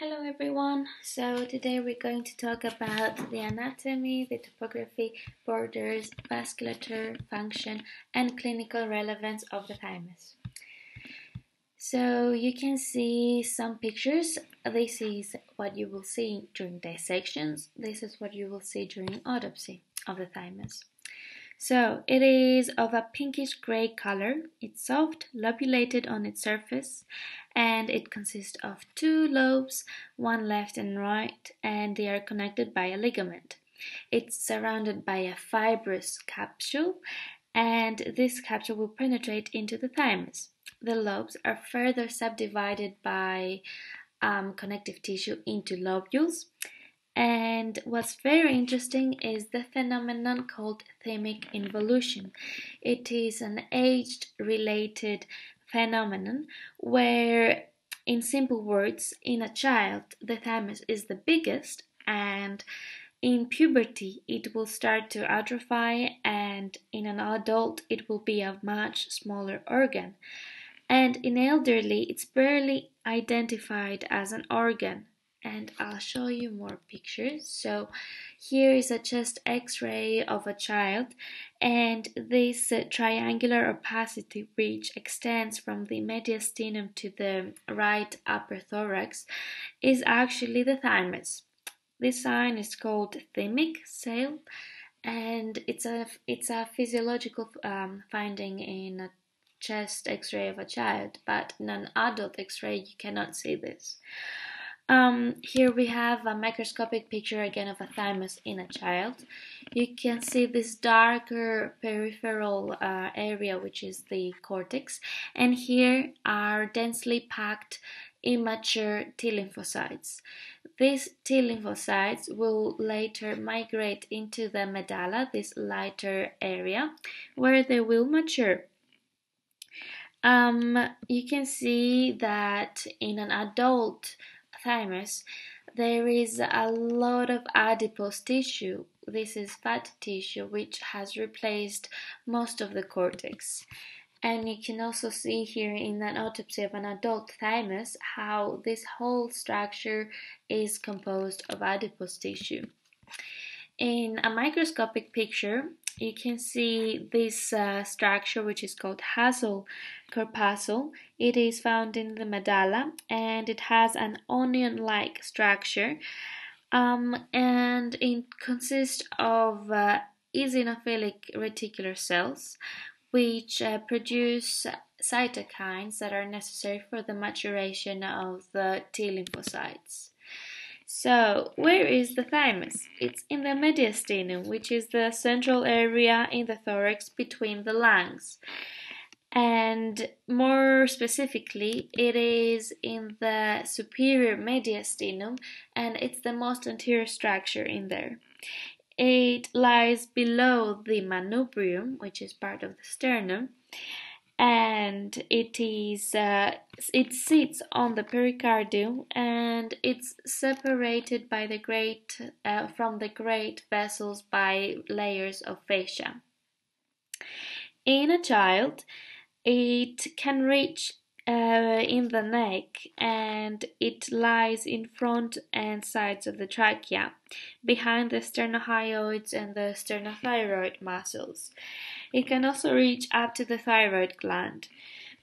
Hello everyone, so today we're going to talk about the anatomy, the topography, borders, vasculature, function, and clinical relevance of the thymus. So you can see some pictures. This is what you will see during dissections. This is what you will see during autopsy of the thymus. So it is of a pinkish gray color. It's soft, lobulated on its surface, and it consists of two lobes, one left and right, and they are connected by a ligament. It's surrounded by a fibrous capsule, and this capsule will penetrate into the thymus. The lobes are further subdivided by um, connective tissue into lobules. And what's very interesting is the phenomenon called thymic involution. It is an age related phenomenon where, in simple words, in a child, the thymus is the biggest, and in puberty, it will start to atrophy, and in an adult, it will be a much smaller organ. And in elderly, it's barely identified as an organ and I'll show you more pictures. So here is a chest x-ray of a child and this uh, triangular opacity which extends from the mediastinum to the right upper thorax is actually the thymus. This sign is called thymic sail and it's a it's a physiological um, finding in a chest x-ray of a child but in an adult x-ray you cannot see this. Um, here we have a microscopic picture again of a thymus in a child. You can see this darker peripheral uh, area which is the cortex and here are densely packed immature T lymphocytes. These T lymphocytes will later migrate into the medulla, this lighter area, where they will mature. Um, you can see that in an adult thymus, there is a lot of adipose tissue. This is fat tissue which has replaced most of the cortex. And you can also see here in an autopsy of an adult thymus how this whole structure is composed of adipose tissue. In a microscopic picture, you can see this uh, structure which is called Hassall corpuscle. It is found in the medulla and it has an onion-like structure um, and it consists of uh, eosinophilic reticular cells which uh, produce cytokines that are necessary for the maturation of the T lymphocytes. So, where is the thymus? It's in the mediastinum, which is the central area in the thorax between the lungs. And more specifically, it is in the superior mediastinum and it's the most anterior structure in there. It lies below the manubrium, which is part of the sternum, and it is uh, it sits on the pericardium and it's separated by the great uh, from the great vessels by layers of fascia. In a child it can reach uh, in the neck and it lies in front and sides of the trachea behind the sternohyoids and the sternothyroid muscles it can also reach up to the thyroid gland,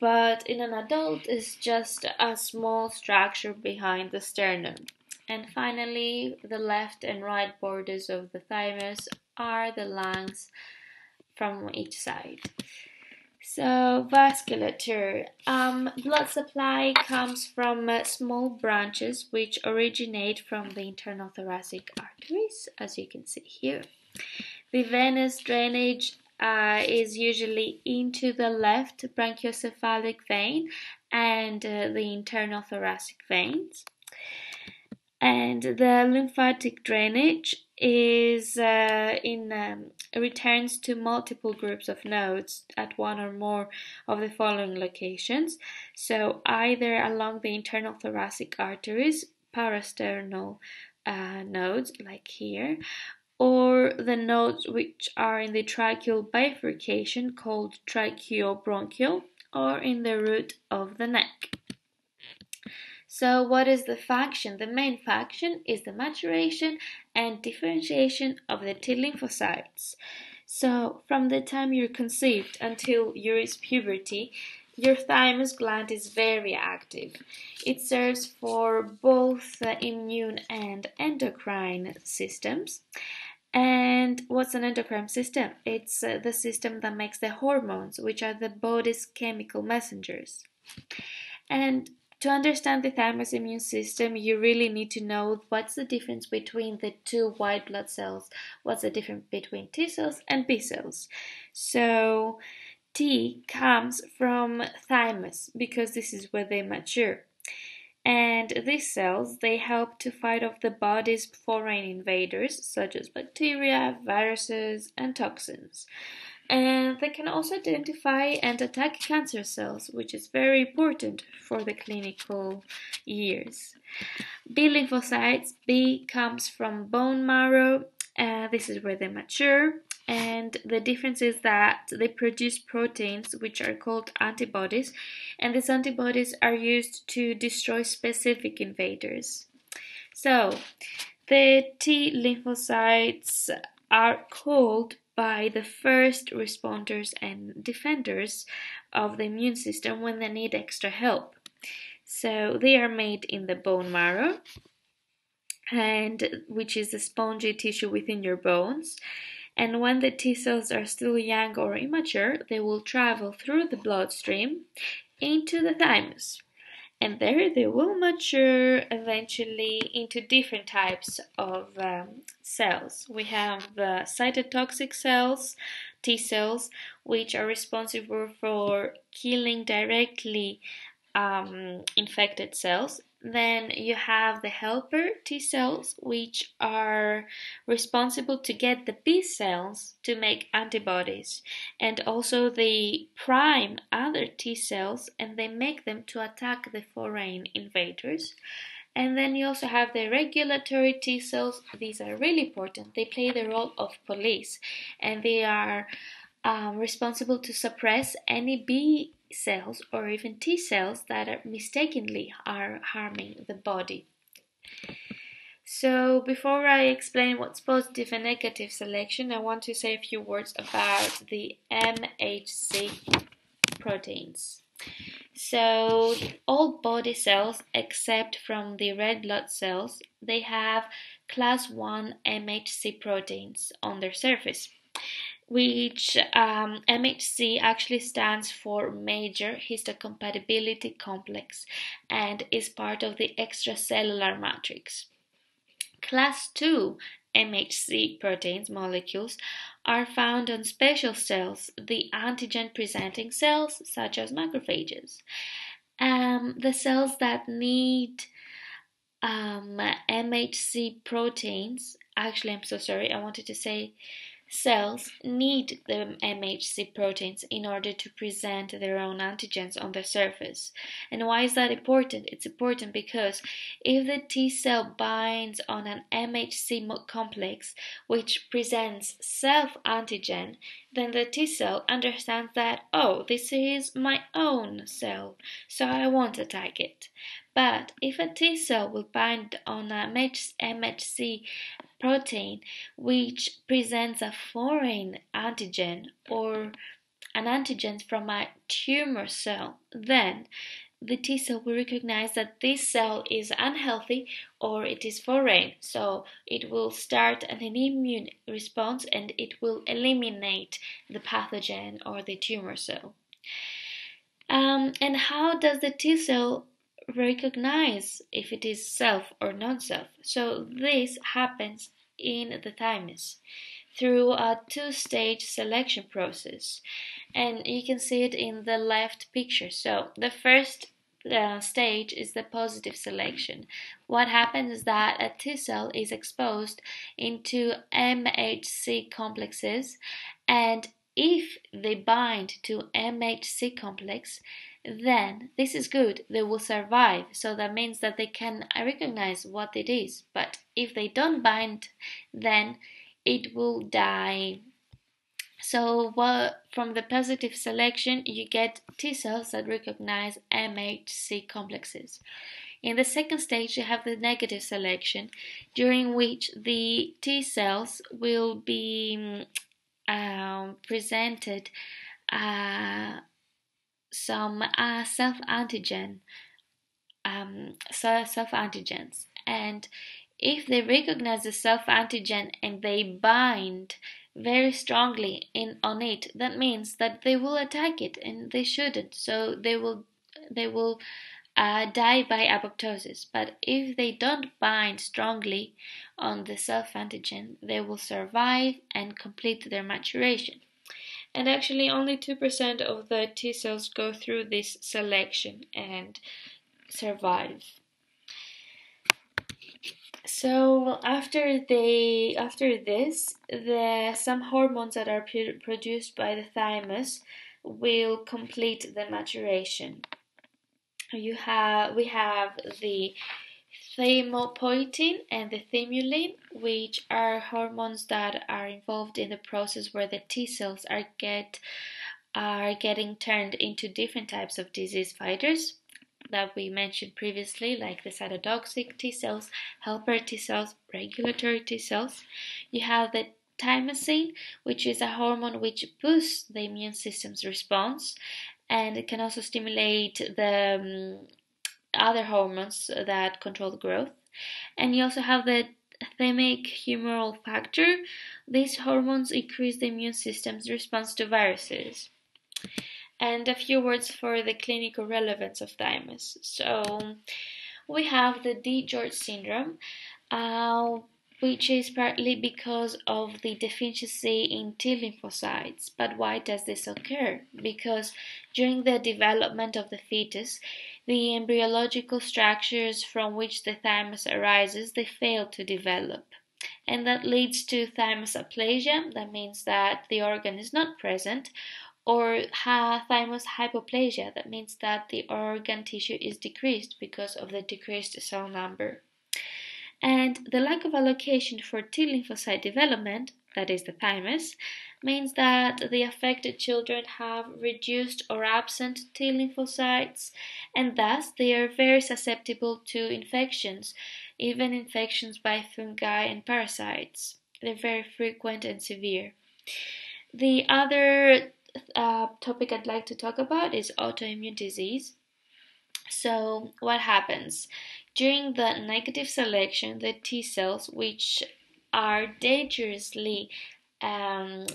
but in an adult it's just a small structure behind the sternum. And finally, the left and right borders of the thymus are the lungs from each side. So, vasculature. Um, blood supply comes from uh, small branches which originate from the internal thoracic arteries, as you can see here. The venous drainage uh, is usually into the left brachiocephalic vein and uh, the internal thoracic veins. And the lymphatic drainage is uh, in um, returns to multiple groups of nodes at one or more of the following locations. So either along the internal thoracic arteries, parasternal uh, nodes like here, or the nodes which are in the tracheal bifurcation called tracheobronchial or in the root of the neck. So, what is the function? The main function is the maturation and differentiation of the T lymphocytes. So, from the time you're conceived until you reach puberty, your thymus gland is very active. It serves for both the immune and endocrine systems. And what's an endocrine system? It's uh, the system that makes the hormones, which are the body's chemical messengers. And to understand the thymus immune system, you really need to know what's the difference between the two white blood cells, what's the difference between T cells and B cells. So, T comes from thymus because this is where they mature. And these cells, they help to fight off the body's foreign invaders such as bacteria, viruses, and toxins. And they can also identify and attack cancer cells, which is very important for the clinical years. B lymphocytes, B comes from bone marrow, uh, this is where they mature and the difference is that they produce proteins which are called antibodies and these antibodies are used to destroy specific invaders so the T lymphocytes are called by the first responders and defenders of the immune system when they need extra help so they are made in the bone marrow and which is the spongy tissue within your bones and when the T cells are still young or immature, they will travel through the bloodstream into the thymus. And there they will mature eventually into different types of um, cells. We have the cytotoxic cells, T cells, which are responsible for killing directly um, infected cells then you have the helper T cells, which are responsible to get the B cells to make antibodies, and also the prime other T cells, and they make them to attack the foreign invaders. And then you also have the regulatory T cells. These are really important. They play the role of police, and they are um, responsible to suppress any B cells or even T cells that are mistakenly are harming the body. So before I explain what's positive and negative selection, I want to say a few words about the MHC proteins. So all body cells except from the red blood cells, they have class 1 MHC proteins on their surface which um, MHC actually stands for Major Histocompatibility Complex and is part of the extracellular matrix. Class 2 MHC proteins molecules are found on special cells, the antigen presenting cells such as macrophages. Um, the cells that need um, MHC proteins, actually, I'm so sorry, I wanted to say Cells need the MHC proteins in order to present their own antigens on the surface. And why is that important? It's important because if the T cell binds on an MHC complex which presents self antigen, then the T cell understands that, oh, this is my own cell, so I won't attack it. But if a T cell will bind on a MHC protein which presents a foreign antigen or an antigen from a tumor cell, then the T cell will recognize that this cell is unhealthy or it is foreign. So it will start an immune response and it will eliminate the pathogen or the tumor cell. Um, and how does the T cell recognize if it is self or non self. So this happens in the thymus through a two stage selection process, and you can see it in the left picture. So the first uh, stage is the positive selection. What happens is that a T cell is exposed into MHC complexes, and if they bind to MHC complex, then this is good they will survive. So that means that they can recognize what it is. But if they don't bind then it will die. So from the positive selection you get T cells that recognize MHC complexes. In the second stage, you have the negative selection, during which the T cells will be um, presented uh, some uh, self antigen, um, self antigens, and if they recognize the self antigen and they bind very strongly in on it, that means that they will attack it, and they shouldn't. So they will they will uh, die by apoptosis. But if they don't bind strongly on the self antigen, they will survive and complete their maturation. And actually, only 2% of the T cells go through this selection and survive. So after they after this, the some hormones that are produced by the thymus will complete the maturation you have we have the thymopoietin and the thymulin, which are hormones that are involved in the process where the T cells are get are getting turned into different types of disease fighters that we mentioned previously, like the cytotoxic T cells, helper T cells, regulatory T cells. You have the thymosin, which is a hormone which boosts the immune system's response, and it can also stimulate the um, other hormones that control growth. And you also have the thymic humoral factor. These hormones increase the immune system's response to viruses. And a few words for the clinical relevance of thymus. So, we have the DiGeorge syndrome. Uh, which is partly because of the deficiency in T lymphocytes. But why does this occur? Because during the development of the fetus, the embryological structures from which the thymus arises, they fail to develop. And that leads to thymus aplasia, that means that the organ is not present, or thymus hypoplasia, that means that the organ tissue is decreased because of the decreased cell number. And the lack of allocation for T lymphocyte development, that is the thymus, means that the affected children have reduced or absent T lymphocytes, and thus they are very susceptible to infections, even infections by fungi and parasites. They're very frequent and severe. The other uh, topic I'd like to talk about is autoimmune disease. So, what happens? During the negative selection, the T cells, which are dangerously um,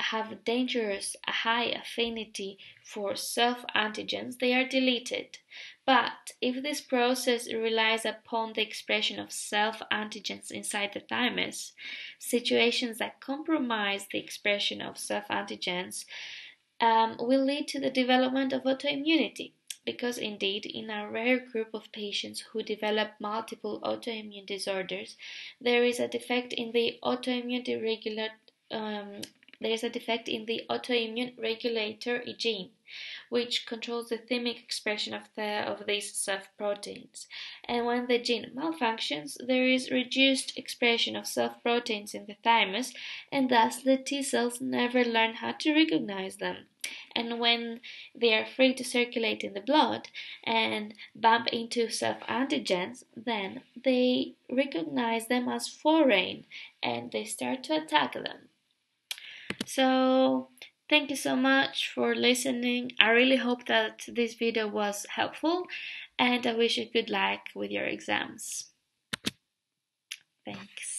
have dangerous high affinity for self antigens, they are deleted. But if this process relies upon the expression of self antigens inside the thymus, situations that compromise the expression of self antigens um, will lead to the development of autoimmunity because indeed in a rare group of patients who develop multiple autoimmune disorders there is a defect in the autoimmune regular um, there is a defect in the autoimmune regulator gene which controls the thymic expression of, the, of these self proteins. And when the gene malfunctions, there is reduced expression of self proteins in the thymus, and thus the T cells never learn how to recognize them. And when they are free to circulate in the blood and bump into self antigens, then they recognize them as foreign and they start to attack them. So, thank you so much for listening. I really hope that this video was helpful and I wish you good luck with your exams. Thanks.